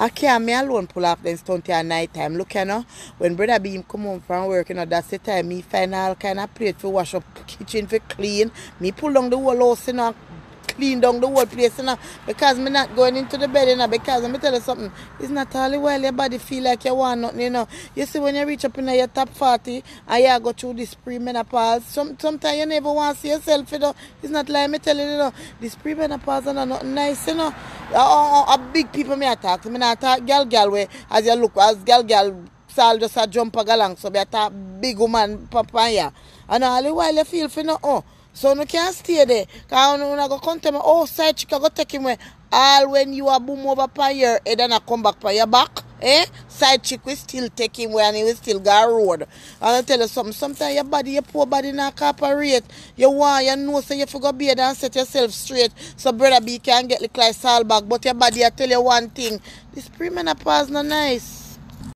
I can't me alone pull off them stunt at night time. Look you know, when brother Beam come home from work, you know, that's the time me find all kind of plate for wash up kitchen for clean. Me pull down the whole house, you know, clean down the whole place, you know, because me not going into the bed, you know, because let me tell you something, it's not all the while your body feel like you want nothing, you know. You see when you reach up in your top 40 and you go through this premenopause, some, sometimes you never want to see yourself, you know. It's not like me tell you, you know, this premenopause is not nothing nice, you know. Uh, uh, uh, big people me attack, me not attack girl girl way, as you look, as girl girl, Sal just a jump along, so me attack big woman papaya. And all the while you feel for no, oh, so you can't stay there. When you go come to me, oh, side chick, I go take him away. All when you are boom over by your head and I come back by your back. Eh? Side chick we still take him where and he will still go road. And I tell you something, sometimes your body, your poor body not cooperate. You want, you know, so you forgot be and set yourself straight. So brother B can get the salt back. But your body, I tell you one thing, this premenopause not nice.